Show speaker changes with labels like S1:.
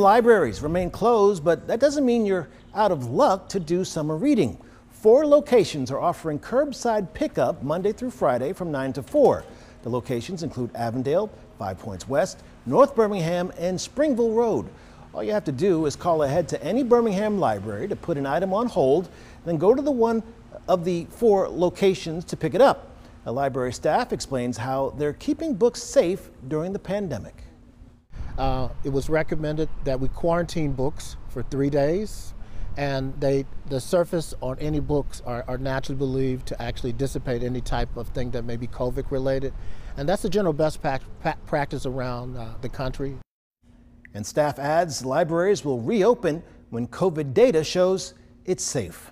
S1: Libraries remain closed, but that doesn't mean you're out of luck to do summer reading. Four locations are offering curbside pickup Monday through Friday from 9 to 4. The locations include Avondale, Five Points West, North Birmingham, and Springville Road. All you have to do is call ahead to any Birmingham library to put an item on hold, then go to the one of the four locations to pick it up. The library staff explains how they're keeping books safe during the pandemic.
S2: Uh, it was recommended that we quarantine books for three days, and they the surface on any books are, are naturally believed to actually dissipate any type of thing that may be COVID related, and that's the general best practice around uh, the country.
S1: And staff adds libraries will reopen when COVID data shows it's safe.